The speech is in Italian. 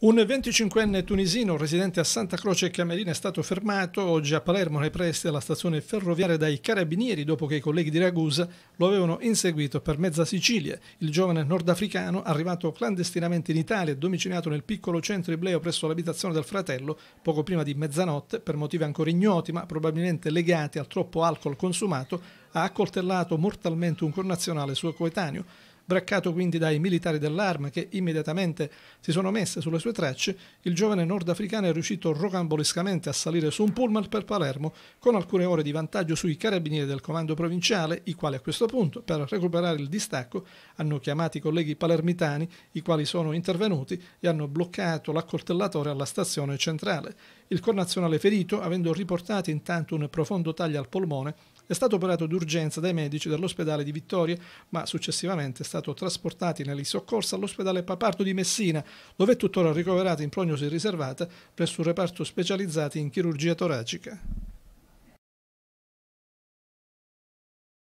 Un 25enne tunisino residente a Santa Croce Camerina è stato fermato oggi a Palermo nei pressi della stazione ferroviaria dai carabinieri dopo che i colleghi di Ragusa lo avevano inseguito per mezza Sicilia. Il giovane nordafricano, arrivato clandestinamente in Italia e domiciliato nel piccolo centro ibleo presso l'abitazione del fratello, poco prima di mezzanotte, per motivi ancora ignoti ma probabilmente legati al troppo alcol consumato, ha accoltellato mortalmente un connazionale suo coetaneo braccato quindi dai militari dell'arma che immediatamente si sono messe sulle sue tracce, il giovane nordafricano è riuscito rocambolescamente a salire su un pullman per Palermo con alcune ore di vantaggio sui carabinieri del comando provinciale, i quali a questo punto, per recuperare il distacco, hanno chiamato i colleghi palermitani, i quali sono intervenuti e hanno bloccato l'accoltellatore alla stazione centrale. Il connazionale ferito, avendo riportato intanto un profondo taglio al polmone, è stato operato d'urgenza dai medici dell'ospedale di Vittoria, ma successivamente è stato trasportato negli soccorsi all'ospedale Papardo di Messina, dove è tuttora ricoverato in prognosi riservata presso un reparto specializzato in chirurgia toracica.